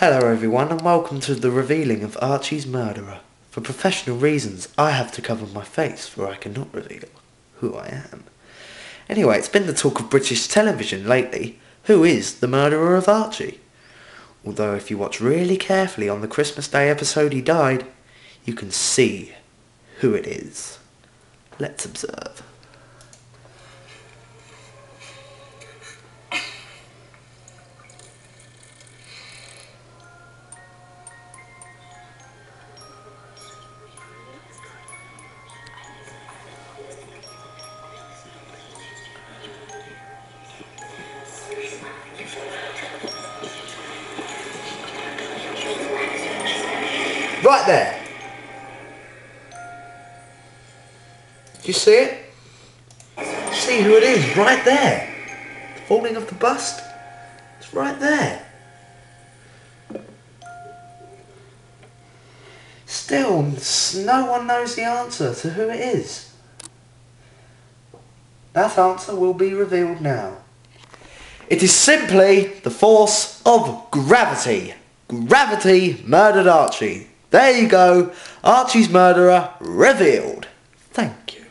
Hello, everyone, and welcome to the revealing of Archie's murderer. For professional reasons, I have to cover my face, for I cannot reveal who I am. Anyway, it's been the talk of British television lately. Who is the murderer of Archie? Although, if you watch really carefully on the Christmas Day episode he died, you can see who it is. Let's observe. Right there. Do you see it? See who it is right there. The falling of the bust. It's right there. Still, no one knows the answer to who it is. That answer will be revealed now. It is simply the force of gravity. Gravity murdered Archie. There you go. Archie's murderer revealed. Thank you.